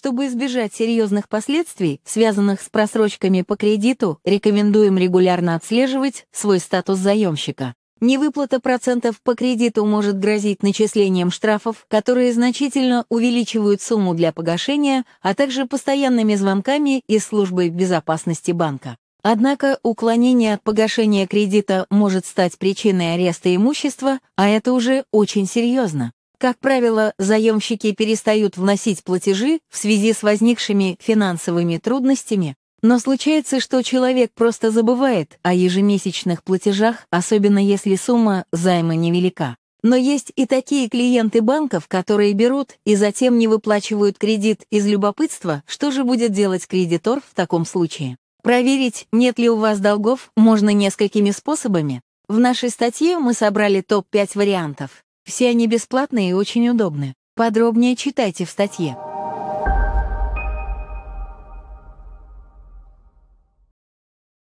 Чтобы избежать серьезных последствий, связанных с просрочками по кредиту, рекомендуем регулярно отслеживать свой статус заемщика. Невыплата процентов по кредиту может грозить начислением штрафов, которые значительно увеличивают сумму для погашения, а также постоянными звонками из службы безопасности банка. Однако уклонение от погашения кредита может стать причиной ареста имущества, а это уже очень серьезно. Как правило, заемщики перестают вносить платежи в связи с возникшими финансовыми трудностями, но случается, что человек просто забывает о ежемесячных платежах, особенно если сумма займа невелика. Но есть и такие клиенты банков, которые берут и затем не выплачивают кредит из любопытства, что же будет делать кредитор в таком случае. Проверить, нет ли у вас долгов, можно несколькими способами. В нашей статье мы собрали топ-5 вариантов. Все они бесплатные и очень удобны. Подробнее читайте в статье.